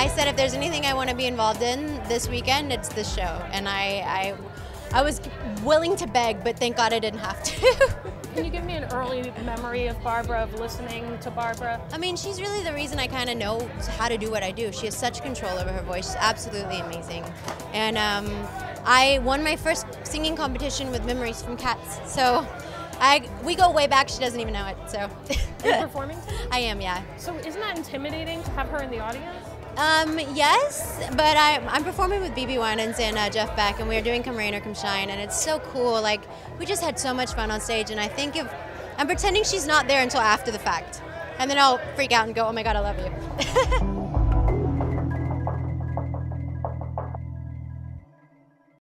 I said if there's anything I want to be involved in this weekend, it's this show, and I, I, I was willing to beg, but thank God I didn't have to. Can you give me an early memory of Barbra, of listening to Barbra? I mean, she's really the reason I kind of know how to do what I do. She has such control over her voice. She's absolutely amazing. And um, I won my first singing competition with Memories from Cats. So I, we go way back. She doesn't even know it. So Are you performing tonight? I am, yeah. So isn't that intimidating to have her in the audience? Um, yes, but I, I'm performing with BeBe Winans and uh, Jeff Beck, and we're doing Come Rain or Come Shine, and it's so cool. Like, we just had so much fun on stage, and I think if I'm pretending she's not there until after the fact, and then I'll freak out and go, oh my god, I love you.